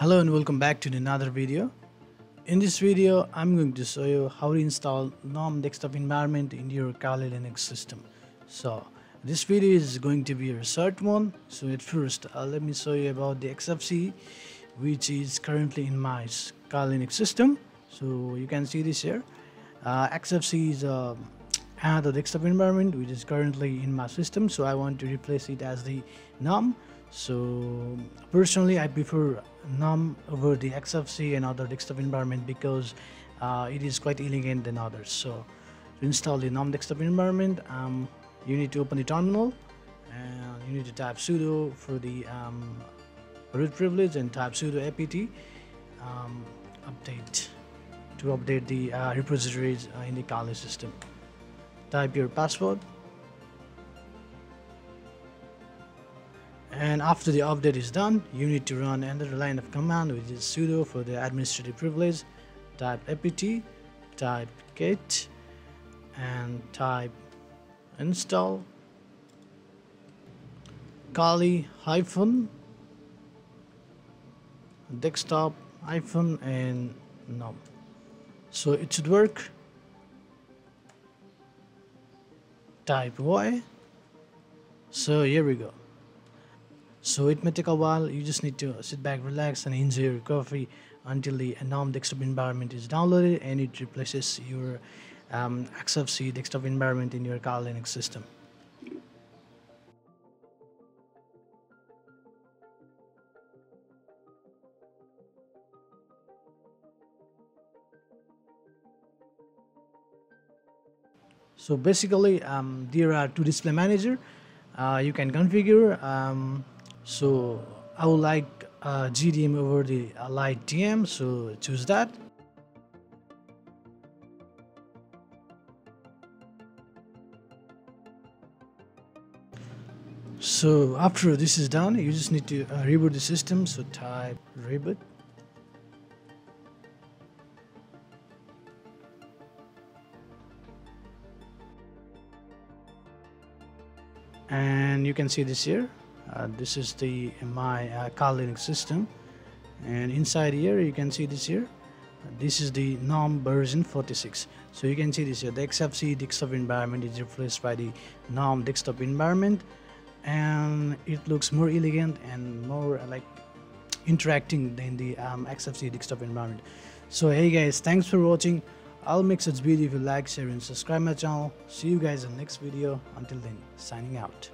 Hello and welcome back to another video. In this video, I'm going to show you how to install GNOME desktop environment in your Kali Linux system. So this video is going to be a short one. So at first, uh, let me show you about the XFCE, which is currently in my Kali Linux system. So you can see this here. Uh, XFCE is uh, another desktop environment which is currently in my system. So I want to replace it as the GNOME so personally i prefer GNOME over the xfce and other desktop environment because uh, it is quite elegant than others. So to install the GNOME desktop environment um, you need to open the terminal and you need to type sudo for the um, root privilege and type sudo apt um, update to update the uh, repositories uh, in the Kali system. Type your password and after the update is done you need to run another line of command which is sudo for the administrative privilege type apt type get and type install kali hyphen desktop hyphen and no so it should work. Type y. So here we go so it may take a while. You just need to sit back, relax, and enjoy your coffee until the GNOME desktop environment is downloaded and it replaces your um, XFCE desktop environment in your Kali Linux system. So basically, um, there are two display manager. Uh, you can configure um, so I would like uh, GDM over the LightDM so choose that. So after this is done you just need to uh, reboot the system so type reboot. And you can see this here this is the my uh, Kali Linux system. And inside here you can see this here. This is the GNOME version 46 so you can see this here. The XFCE desktop environment is replaced by the GNOME desktop environment. And it looks more elegant and more uh, like interacting than the um, XFCE desktop environment. So hey guys thanks for watching. I'll make such video if you like share and subscribe my channel. See you guys in the next video. Until then signing out